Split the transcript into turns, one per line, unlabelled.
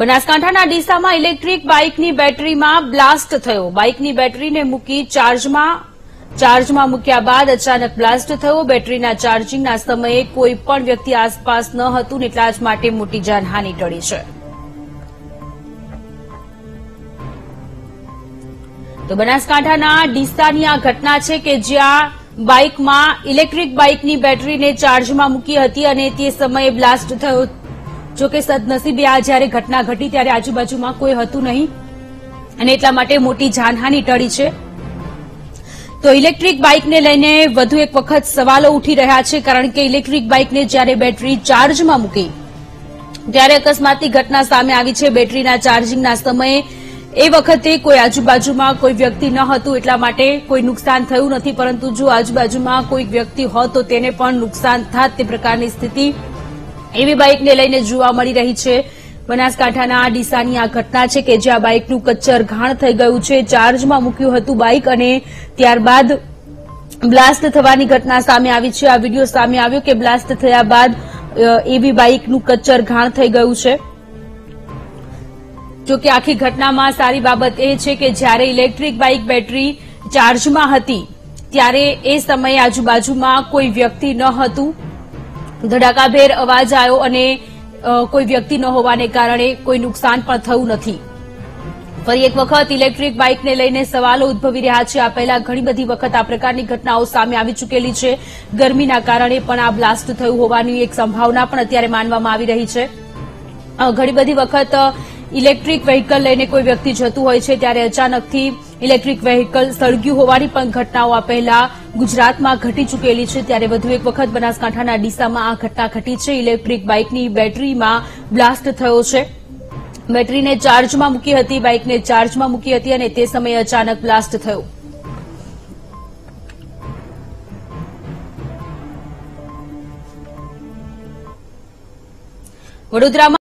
બનાસકાંઠાના ડીસામાં ઇલેક્ટ્રીક બાઇકની બેટરીમાં બ્લાસ્ટ થયો. બાઇકની બેટરીને મૂકી ચાર્જમાં ચાર્જમાં મૂક્યા બાદ અચાનક બ્લાસ્ટ થયો. બેટરીના ચાર્જિંગના સમયે કોઈ વ્યક્તિ આસપાસ ન હતું એટલા જ માટે મોટી જાનહાની ટળી છે. તો બનાસકાંઠાના ડીસાની આ ઘટના છે કે જ્યાં બાઇકમાં, ઇલેક્ટ્રિક બાઇકની બેટરીને ચાર્જમાં મૂકી હતી અને તે સમયે બ્લાસ્ટ થયો. જો કે સદનસીબે આ જ્યારે ઘટના ઘટી ત્યારે આજુબાજુમાં કોઈ હતું નહીં અને એટલા માટે મોટી જાનહાની ટળી છે. તો ઇલેક્ટ્રિક બાઇકને લઈને વધુ એક વખત સવાલો ઉઠી રહ્યા છે કારણ કે ઇલેક્ટ્રિક બાઇકને જ્યારે બેટરી ચાર્જમાં મૂકી ત્યારે અકસ્માતની ઘટના સામે આવી છે. બેટરીના ચાર્જિંગના સમયે એ વખતે કોઈ આજુબાજુમાં કોઈ વ્યક્તિ ન હતું એટલા માટે કોઈ નુકસાન થયું નથી પરંતુ જો આજુબાજુમાં કોઈ વ્યક્તિ હોત તો તેને પણ નુકસાન થાત તે પ્રકારની સ્થિતિ એવી બાઇકને લઈને જોવા મળી રહી છે. બનાસકાંઠાના ડીસાની આ ઘટના છે કે જ્યાં બાઇકનું કચ્છર ઘાણ થઈ ગયું છે. ચાર્જમાં મૂક્યું હતું બાઇક અને ત્યારબાદ બ્લાસ્ટ થવાની ઘટના સામે આવી છે. આ વીડિયો સામે આવ્યો કે બ્લાસ્ટ થયા બાદ એવી બાઇકનું કચ્છર ઘાણ થઈ ગયું છે. જો કે આખી ઘટનામાં સારી બાબત એ છે કે જ્યારે ઇલેક્ટ્રિક બાઇક બેટરી ચાર્જમાં હતી, ત્યારે એ સમયે આજુબાજુમાં કોઈ વ્યક્તિ ન હતું. ધડાકાભેર અવાજ આવ્યો અને કોઈ વ્યક્તિ ન હોવાને કારણે કોઈ નુકસાન પણ થયું નથી. ફરી એક વખત ઇલેક્ટ્રિક બાઇકને લઈને સવાલો ઉદ્ભવી રહ્યા છે. આ પહેલા ઘણી બધી વખત આ પ્રકારની ઘટનાઓ સામે આવી ચૂકેલી છે. ગરમીના કારણે પણ આ બ્લાસ્ટ થયું હોવાની એક સંભાવના પણ અત્યારે માનવામાં આવી રહી છે. ઘણી બધી વખત ઇલેક્ટ્રિક વ્હીકલ લઈને કોઈ વ્યક્તિ જતું હોય છે ત્યારે અચાનકથી ઇલેક્ટ્રિક વ્હીકલ સળગ્યું હોવાની પણ ઘટનાઓ આ પહેલા ગુજરાતમાં ઘટી ચૂકેલી છે. ત્યારે વધુ એક વખત બનાસકાંઠાના ડીસામાં આ ઘટના ઘટી છે. ઇલેક્ટ્રિક બાઇકની બેટરીમાં બ્લાસ્ટ થયો છે. બેટરીને ચાર્જમાં મૂકી હતી, બાઇકને ચાર્જમાં મૂકી હતી અને તે સમયે અચાનક બ્લાસ્ટ થયો. વડોદરામાં